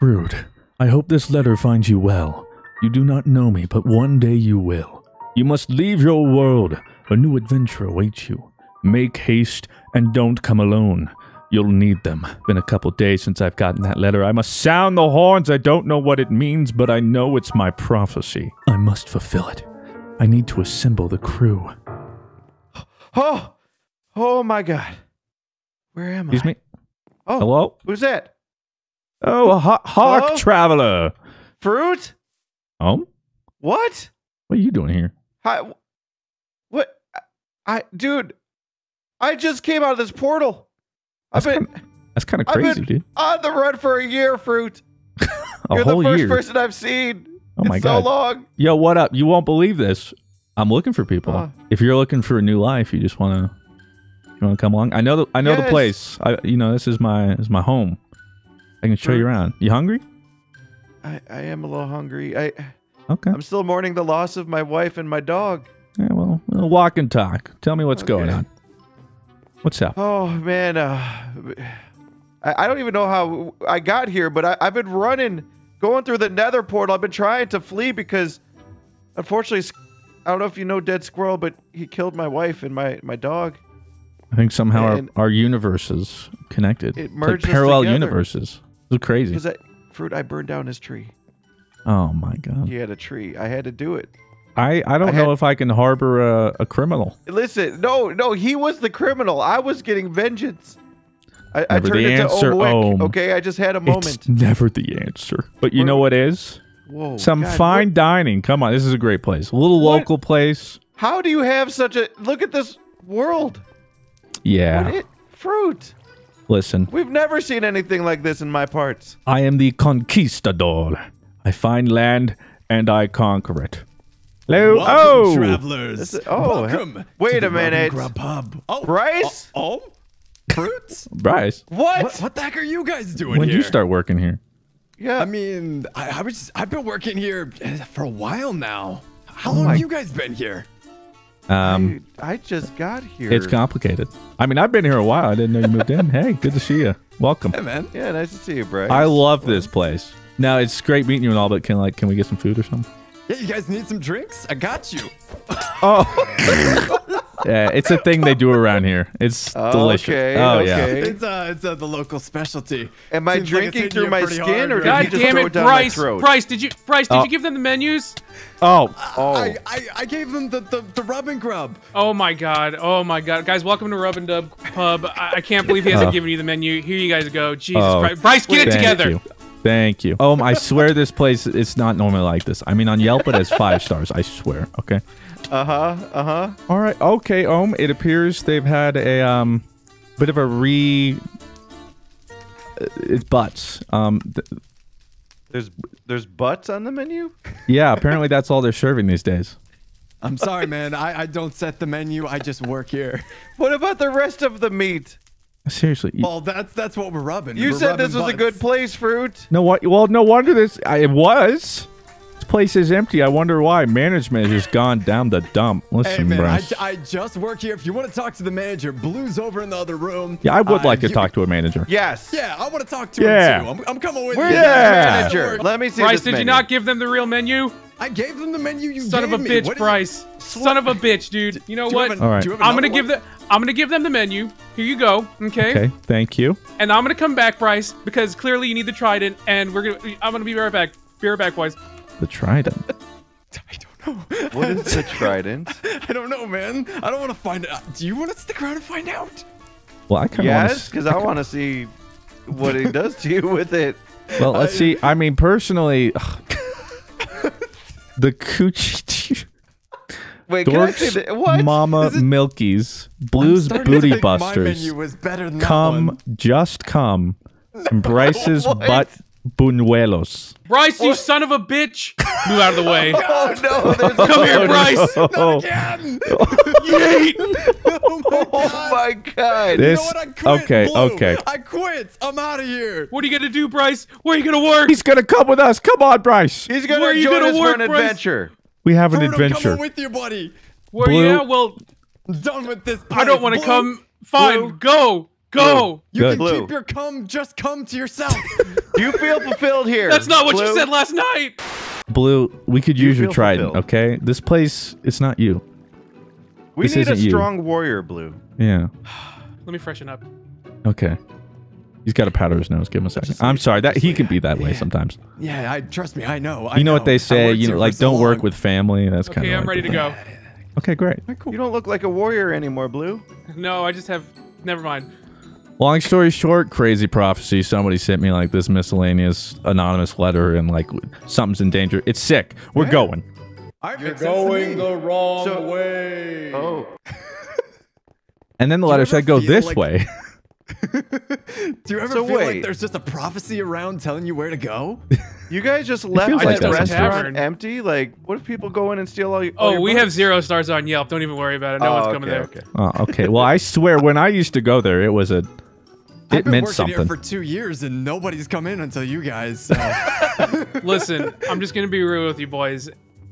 Brood, I hope this letter finds you well. You do not know me, but one day you will. You must leave your world. A new adventure awaits you. Make haste and don't come alone. You'll need them. Been a couple days since I've gotten that letter. I must sound the horns. I don't know what it means, but I know it's my prophecy. I must fulfill it. I need to assemble the crew. Oh, oh my God. Where am Excuse I? Excuse me? Oh, Hello? who's that? Oh, a Haw- Hawk Hello? Traveler. Fruit? Oh? What? What are you doing here? Hi. What? I, dude. I just came out of this portal. I've That's been That's kind of I've crazy, been- dude. on the run for a year, Fruit. A You're whole the first year. person I've seen. oh my god. so long. Yo, what up? You won't believe this. I'm looking for people. Uh. if you're looking for a new life, you just want to you want to come along. I know the I know the place. I you know, this is my this is my home. I can show you around. You hungry? I, I am a little hungry. I Okay. I'm still mourning the loss of my wife and my dog. Yeah, well, we'll walk and talk. Tell me what's going on. What's up? Oh man, uh, I, I don't even know how I got here, but I, I've been running, going through the Nether portal. I've been trying to flee because, unfortunately, I don't know if you know Dead Squirrel, but he killed my wife and my my dog. I think somehow our, our universe is connected. It It's like parallel together. universes. It's crazy. Because that fruit, I burned down his tree. Oh my god. He had a tree. I had to do it. I I don't I know had- if I can harbor a, a criminal. Listen, no, no, he was the criminal. I was getting vengeance. I, I turned the into answer, Owick, Ohm. Okay, I just had a moment. It's never the answer. But you We're- know what is? Whoa, Some God, fine what- dining. Come on, this is a great place. A little What? local place. How do you have such a look at this world? Yeah. It, fruit. Listen, We've never seen anything like this in my parts. I am the conquistador. I find land and I conquer it. Hello. Welcome, oh, travelers. This is- oh, Welcome. wait to a the Robin minute. Grub Pub. Oh, Bryce? Oh, oh, fruits. Bryce. What? what, what the heck are you guys doing When here? did you start working here? Yeah. I mean, I, I was I've been working here eh, for a while now. How Oh long my- have you guys been here? Um, I, I just got here. it's complicated. I mean, I've been here a while. I didn't know you moved in. Hey, good to see you. Welcome. Hey man. Yeah, nice to see you, Bryce. I love this place. Now it's great meeting you and all, but can like can we get some food or something? Yeah, you guys need some drinks? I got you. Oh, yeah, it's a thing they do around here. It's Oh, delicious. okay, oh yeah. It's uh it's uh, the local specialty. Am I Seems drinking hitting through my skin, hard, or right? God you just damn throw it, it down Bryce! my? Bryce, did you Bryce, did Oh. you give them the menus? Oh, Oh, I, I, I gave them the, the, the rub and grub. Oh my god, oh my god. Guys, welcome to Rub and Dub Pub. I, I can't believe he hasn't Oh. given you the menu. Here you guys go. Jesus Oh. Christ. Bryce, get it together. You. Thank you. Oh, I swear this place it's not normally like this. I mean, on Yelp it has five stars. I swear. Okay. Uh huh, uh huh. All right. Okay, Ohm. It appears they've had a um bit of a re. uh, It's butts. Um. th- There's there's butts on the menu. yeah. Apparently that's all they're serving these days. I'm sorry, man. I, I don't set the menu. I just work here. What about the rest of the meat? Seriously. you- Well, that's that's what we're rubbing. You We're said this rubbing was a good butts. place, fruit. No what? Well, no wonder this. I, it was. This place is empty. I wonder why. Management has just gone down the dump. Hey Listen, man, I, Bryce. I just work here. If you want to talk to the manager, Blue's over in the other room. yeah, I would Uh, like to you- talk to a manager. Yes. Yeah, I want to talk to Yeah. him too. I'm, I'm coming with Where's you. Yeah. the manager? Let me see Bryce, this did you not give them the real menu? I gave them the menu you Son of a bitch, What do you- Bryce. Son of a bitch, dude. You know Do you what? have a- All right. you I'm gonna another give one? the I'm gonna give them the menu. Here you go. Okay. Okay. Thank you. And I'm gonna come back, Bryce, because clearly you need the trident, and we're gonna I'm gonna be right back. Be right back, boys. The trident. I don't know. What is the trident? I don't know, man. I don't want to find out. Do you want to stick around and find out? Well, I kind of yes, because I want to see what it does to you with it. Well, let's see. I mean, personally, the coochie Wait, can I see dorks, what? mama Is it- milkies, blues booty think My busters, menu was better than that come, one. just come, and Bryce's What? butt buñuelos. Bryce, you son of a bitch! Move out of the way. Oh no! There's Come here, Bryce. Oh, Again! Yeet. oh my Oh god! my god! You This- know what? I quit. okay, Blue. okay. I quit. I'm out of here. What are you gonna do, Bryce? Where are you gonna work? He's gonna come with us. Come on, Bryce. He's gonna are you join gonna us for an Bryce? adventure. We have an Fruit, I'm adventure. coming with you, buddy. Where Blue- yeah, well, I'm done with this. I don't want to Blue. come. Fine, Blue. go, Go. You Good. can Blue. keep your cum, just come to yourself. You feel fulfilled here? That's not what Blue? you said last night. Blue, we could You use your trident, fulfilled. okay? This place, it's not you. We This need a isn't you. strong warrior, Blue. Yeah. Let me freshen up. Okay. He's got a powder his nose. Give him a second. I'm sorry. That he can be that way Yeah. sometimes. yeah, I trust me. I know. I You know what they say, you know, like so don't work with family. That's kind of. Okay, I'm ready to go. Okay, great. Cool. You don't look like a warrior anymore, Blue. No, I just have. Never mind. Long story short, crazy prophecy. Somebody sent me like this miscellaneous anonymous letter and like something's in danger. It's sick. We're Yeah. going. All right, makes sense to me. wrong So- way. Oh, And then the letter said go this like- way. Do you ever So feel wait. like there's just a prophecy around telling you where to go? you guys just left feels that like that restaurant sometimes. empty? Like, what if people go in and steal all, your Oh, all your we books? have zero stars on Yelp. Don't even worry about it. No oh, one's okay, coming there. Okay. Oh, okay. Well, I swear, when I used to go there, it was a. I've It been meant working something. here for two years and nobody's come in until you guys. So. Listen, I'm just gonna be real with you boys.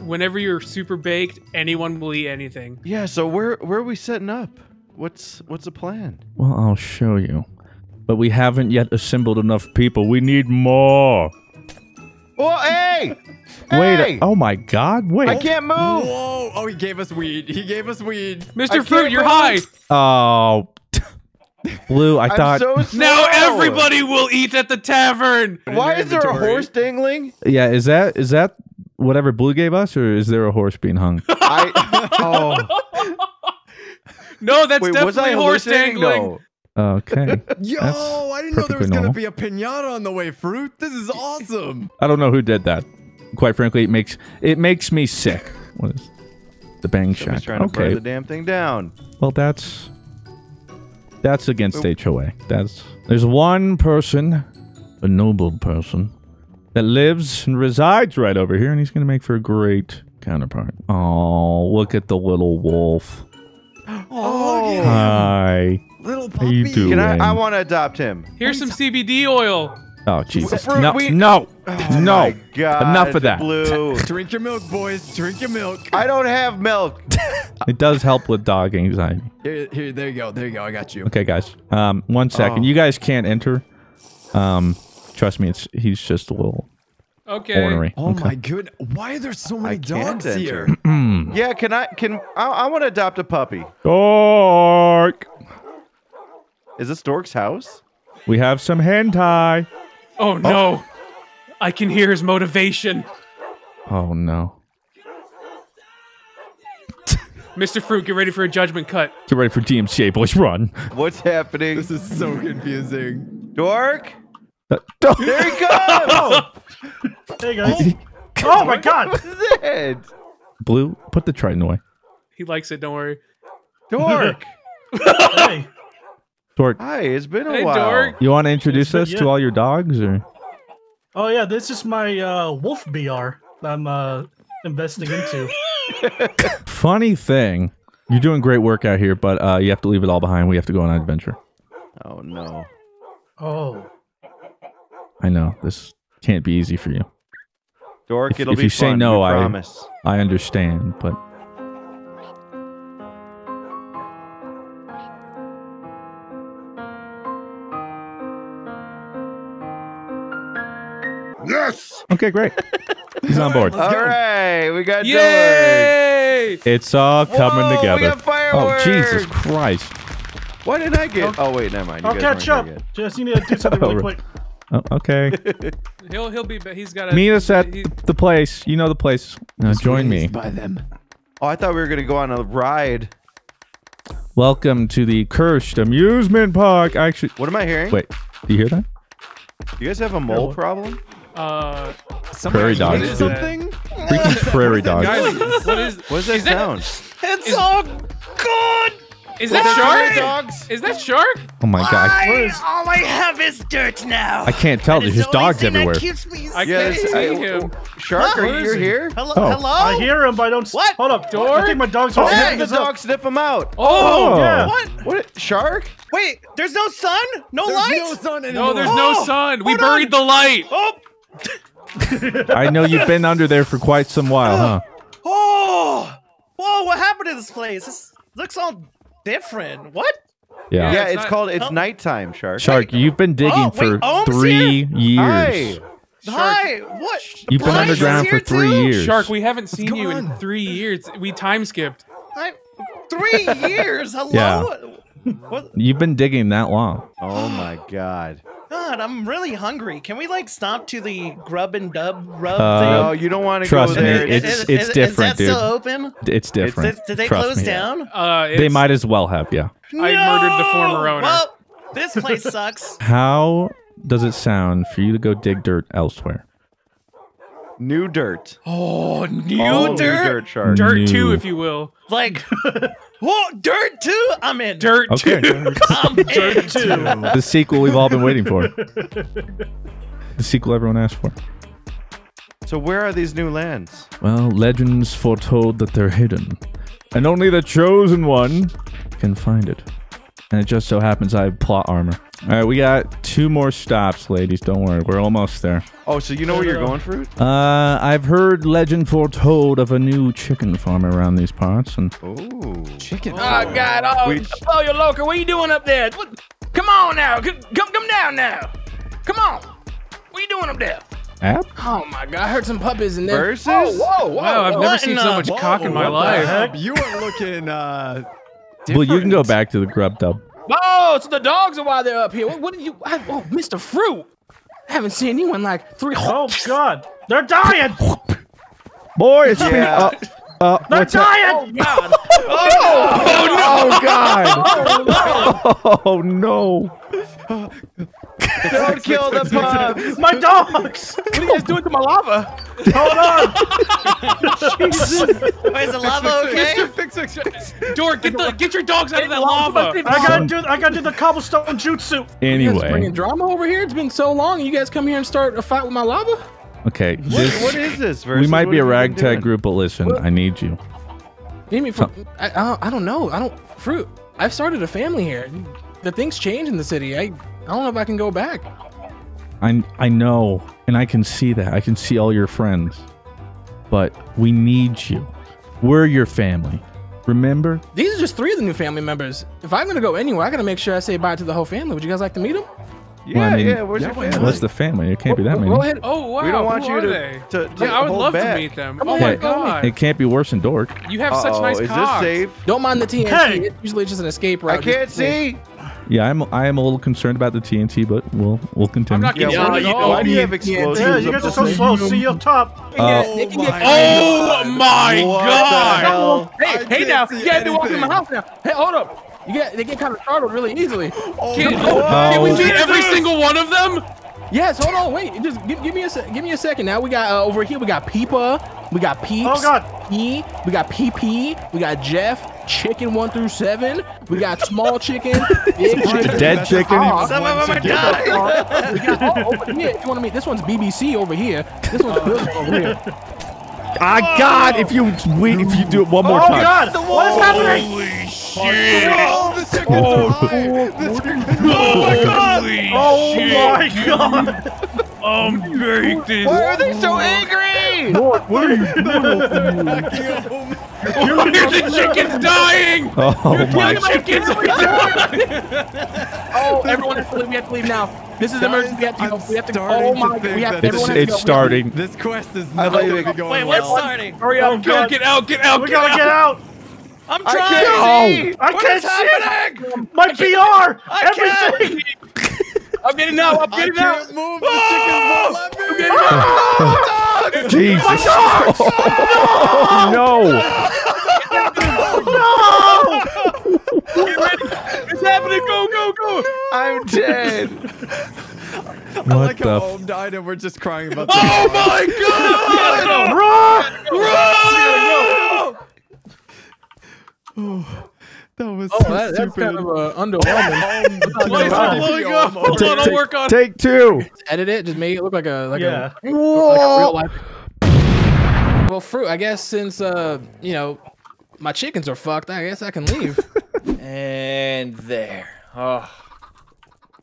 Whenever you're super baked, anyone will eat anything. Yeah. So where where are we setting up? What's what's the plan? Well, I'll show you. But we haven't yet assembled enough people. We need more. Oh, hey! Wait. Hey! Oh my God. Wait. I can't move. Whoa! Oh, he gave us weed. He gave us weed. Mr. can't Fruit, you're move. high. Oh. Blue. I I'm thought. so. Now everybody will eat at the tavern. Why is there a horse dangling? Yeah. Is that is that whatever Blue gave us, or is there a horse being hung? I oh No, that's wait, was I definitely horse dangling. No. Okay. Yo, That's I didn't know there perfectly was gonna be a pinata on the way. Fruit. This is awesome. I don't know who did that. Quite frankly, it makes it makes me sick. What is the bang Somebody's shack? trying to burn Okay. the damn thing down. Well, that's that's against HOA. That's there's one person, a noble person, that lives and resides right over here, and he's gonna make for a great counterpart. Oh, look at the little wolf. Oh, oh look. Hi. little How you puppy. doing? Can I? I want to adopt him. Here's some CBD oil. Oh Jesus! Fruit, No, we- no, Oh no! my God, Enough of that. Blue. Drink your milk, boys. Drink your milk. I don't have milk. It does help with dog anxiety. Here, here, there you go. There you go. I got you. Okay, guys. Um, one second. Oh. You guys can't enter. Um, trust me, it's he's just a little Okay. ornery. Oh okay. my good. Why are there so many I can't dogs here? yeah, can I? Can I? I want to adopt a puppy. Dork. Is this Dork's house? We have some hentai. Oh no. I can hear his motivation. Oh no. Mr. Fruit, get ready for a judgment cut. Get ready for DMCA, boys. Run. What's happening? This is so confusing. Dork. Uh, There he comes. Hey guys. Oh my god! What is it? Blue, put the trident away. He likes it, don't worry. Dork. Hey. Dork, Hi, it's been a Hey, while. Dork. you want to introduce been- us yeah. to all your dogs, or Oh yeah, this is my uh, wolf BR. I'm uh, investing into. funny thing? You're doing great work out here, but uh, you have to leave it all behind. We have to go on an adventure. Oh no. Oh. I know this can't be easy for you. Dork, If- it'll if be you say no, I- promise. I understand, but okay, great. He's on board. Let's All go. right, we got Dork. Yay! It's all coming Whoa, we together. got oh Jesus! Christ! Why didn't I get? Oh wait, never mind. You I'll guys catch up. weren't here need to do something Oh, really quick. Oh, okay. He'll he'll be. He's got a. Meet us at he- the, the place. You know the place. Now join me. By them. Oh, I thought we were gonna go on a ride. Welcome to the cursed amusement park. Actually, What am I hearing? wait. Do you hear that? You guys have a mole what? problem? Uh, Prairie Somebody dogs, did dude. something? Freaking prairie dogs. guys, what is? What is that Is that- sound? It's Is- all good! Is Is that prairie shark? dogs? Is that shark? Oh my god. I, is- all I have is dirt now. I can't tell. That There's just the dogs everywhere. I Yeah, can't see him. Shark, Huh? are you is you're he? here? Hello? Oh. Hello? I hear him, but I don't. s- What? Hold up. Dork? I think my dog's Oh, are hey, the this dog sniff him out. Oh, yeah. What? What? Shark? Wait, there's no sun? No There's light? no sun anymore. No, there's no Oh, sun. We hold buried the light. Oh! I know you've been under there for quite some while, huh? Oh! Whoa, what happened to this place? This looks all different. What? Yeah. Yeah, it's it's, not- called. It's Oh. nighttime, shark. Shark, you've been digging Oh, for wait, Ohm's three years. Hi. Hi. What? You've been Bryce is underground for three too? years. Shark, we haven't seen going you in three years. We time skipped. I, three years. Hello. Yeah. What? You've been digging that long. Oh my god. God, I'm really hungry. Can we like stop to the grub and dub rub Uh, No, thing? you don't want to trust go me, there. it's- Is- it's is- different, Is that dude. still open? It's different. Did, did they Trust close me. down? Uh, They might as well have, yeah. I murdered the former owner. Well, this place sucks. How does it sound for you to go dig dirt elsewhere? New dirt. Oh, new All new dirt? dirt shark. Dirt New. two, if you will. Like, whoa, oh, dirt too? I'm in. Dirt Okay. two. I'm in. the sequel we've all been waiting for. The sequel everyone asked for. So where are these new lands? Well, legends foretold that they're hidden, and only the chosen one can find it. And it just so happens I have plot armor. All right, we got two more stops, ladies. Don't worry, we're almost there. Oh, so you know where you're going, fruit? Uh, I've heard legend foretold of a new chicken farm around these parts, and Ooh. Chicken. Oh God! Oh, We- oh, you local. What are you doing up there? What? Come on now. Come, come, come down now. Come on. What are you doing up there? app. Oh my God! I heard some puppies in there. Versus? Whoa, whoa, whoa! Wow, I've whoa. never seen so the- much cock in my Whoa, what the life. You are looking uh Well, you can go back to the grub dub. Oh, so the dogs are why they're up here. What, what did you? I, oh, Mr. Fruit. I haven't seen you in like three. Oh God, they're dying. Boy, it's Yeah. been. Uh, uh, They're what's that? dying. God! Oh God! Oh no! Don't kill the pups. My dogs. what are you guys doing to my lava? Hold on. Wait, is the lava okay? Fix, fix, fix. Dork, get the get your dogs out of that lava. I gotta do. I gotta do the cobblestone jutsu. You guys Anyway, bringing drama over here. It's been so long. You guys come here and start a fight with my lava. okay. What, what is this? we might What be a have you been ragtag group, but listen, I need you. You mean from? I, I, I don't know. I don't fruit. I've started a family here. The things change in the city. I I don't know if I can go back. I I know, and I can see that. I can see all your friends, but we need you. We're your family. Remember? These are just three of the new family members. If I'm gonna go anywhere, I gotta make sure I say bye to the whole family. Would you guys like to meet them? Yeah, Well, I mean, yeah. Where's yeah, your family? not? What's the family? It can't be that many. Go ahead. Oh wow, we don't want who you are to, they? to, to Yeah, I would love back. to meet them. Come Oh on, my Hey, god, It can't be worse than Dork. you have such Uh-oh, nice is cocks. this safe? Don't mind the TNT. Hey! It's usually just an escape route. I can't Just- see. Yeah, I'm I am a little concerned about the TNT, but we'll we'll continue. I'm not Yeah, getting Yeah, why, you know, why do you you have can't- Yeah, you guys are so thing? slow. See up top. Uh, They can get my Oh my god! Hey, I hey now, see you gotta be walking in my house now. Hey, hold up. You get they get kind of startled really easily. Can, Oh. can we beat every single one of them? Yes, hold on, wait. Just give, give me a. Give me a second. Now we got uh, over here. We got Peepa. We got Peeps. Oh, God. P. We got PP. We got Jeff. Chicken one through seven. We got small chicken. Big chicken. dead chicken? hog. Some of them are dying. We got oh, over here. If you want to meet, this one's BBC over here. This one's Bill over here. Ah, God! If you wait, if you do it one more Oh time. God, what is happening? Holy shit! Oh, the chickens are high. The chickens Oh my god! Oh my God! I'm baked in. Why are they so angry? The chicken's dying! Oh my! The chicken's Oh, everyone has to leave. We have to leave now. This is emergency. We have to go. We have to go. Oh to my! think We have. that Everyone It's, it's starting. This quest is not thought you going to were- be Wait, well. what's starting? Hurry Oh up! Go, God, get out, get out, we get gotta out! get out. I'm I trying. can't see. I can't is see happening? my VR. I Everything. I'm getting out. I'm I getting out. can't move. The chickens won't let me. Jesus! no! No. Get ready. It's happening. Go, go, go. I'm dead. I What like how the? Ohm died and we're just crying about this. Oh my that. Run! That was Oh, so that, that's stupid. kind of uh, underwhelming. Why is blowing up? Hold on, I'll work on Take two. Edit it. Just make it look like a like Yeah. a, like a real life. Well, fruit. I guess since uh you know my chickens are fucked, I guess I can leave. And there. Oh,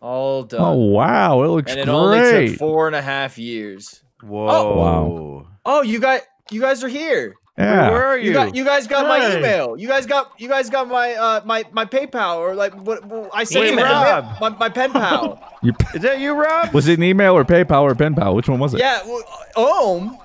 all done. Oh wow! It looks and it only took four and a half years. Whoa. Wow. Oh, you guys, you guys are here. Yeah. Where are you? You got you guys got my email. You guys got you guys got my uh my my PayPal or like what, what I sent Wait, you my, Rob. my my pen pal. Is that you, Rob? was it an email or PayPal or pen pal? Which one was it? yeah, well, Ohm.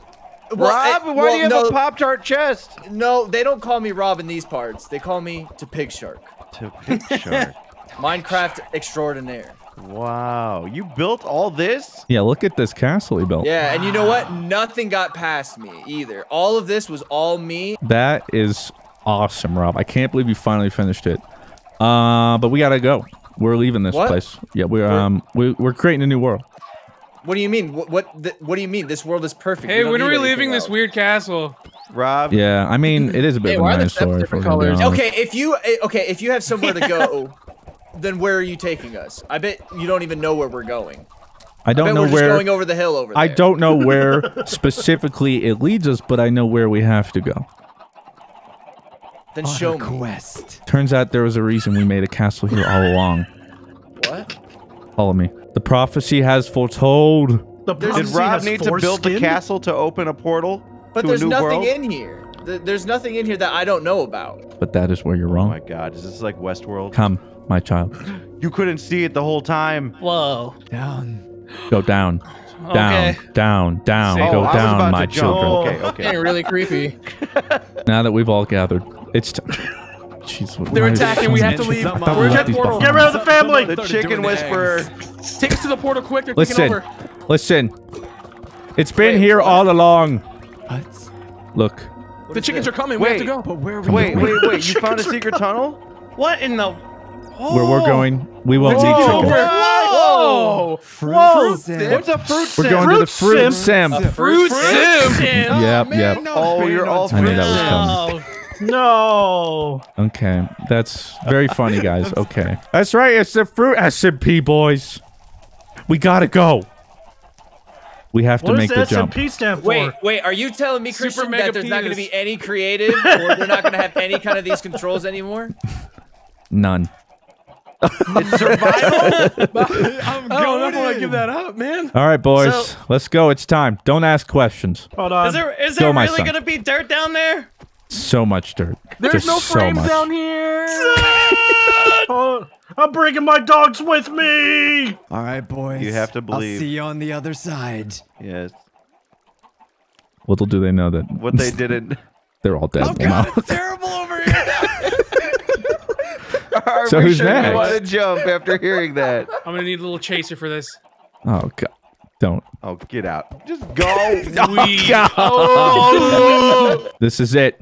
Well, Rob, eh, why well, do you have no, a Pop Tart chest? No, they don't call me Rob in these parts. They call me to Pig Shark, To picture. Minecraft extraordinaire. Wow, you built all this? Yeah, look at this castle he built. Yeah, and you know what? Nothing got past me either. All of this was all me. That is awesome, Rob. I can't believe you finally finished it. Uh, but we gotta go. We're leaving this What? place. Yeah, we're um we, we're creating a new world. What do you mean? What what, th- what do you mean? This world is perfect. Hey, when are we anything leaving this weird castle? Rob? Yeah, I mean it is a bit Hey, of a why are the nice story. different we're gonna be colors? Okay, if you eh, okay, if you have somewhere to go, then where are you taking us? I bet you don't even know where we're going. I I don't bet know we're just where. going over the hill over there. I don't know where specifically it leads us, but I know where we have to go. Then show me. Quest. Turns out there was a reason we made a castle here all along. What? Follow me. The prophecy has foretold. The prophecy Did Rob has need to build the castle to open a portal But to there's a new nothing world? in here. Th- There's nothing in here that I don't know about. But that is where you're wrong. Oh wrong. my god, is this like Westworld? Come, my child. You couldn't see it the whole time. Whoa. Down. Go down. Down, Okay. down, down. Oh, Go I was down, about my to jump. children. Okay, okay. Getting okay. really creepy. Now that we've all gathered, it's time. Jeez, what- They're why is- attacking. We have to leave. I thought we We're left these portal. behind. Get rid of the family! The chicken whisperer. Take us to the portal quick. They're Listen, taking over. listen. It's been here all along. What? Look, The chickens are coming. We have to go. But where are we Wait, going? wait, wait. You found a secret tunnel? What in the? where we're oh. going, we won't Whoa. need chickens. Whoa! Fruit Whoa. sim. What's a fruit We're sim? going to the Fruit fruit sim. sim. Fruit sim. Yep, yep. Oh, you're all I knew fruit that was sim. coming. No. Okay, that's very funny, guys. Okay, that's right. It's the fruit SMP boys. We gotta go. We have to What make does the jump. SMP stand? Wait, wait, are you telling me, Super Christian, that there's not going to be any creative, or they're not going to have any kind of these controls anymore? None. It's survival? I'm oh, I don't know if I want going to give that up, man. All right, boys, So- let's go. It's time. Don't ask questions. Hold on. Is there is Go, there my really gonna be dirt down there? So much dirt. There's Just no so frames much. down here. Oh, I'm bringing my dogs with me. All right, boys. You have to believe. I'll see you on the other side. yes. Little do they know that What they didn't. they're all dead Oh. God, it's terrible over here. Are So we who's sure next? You want to jump after hearing that? I'm gonna need a little chaser for this. oh god, don't. Oh, get out. Just go. We. Oh, god. Oh. This is it.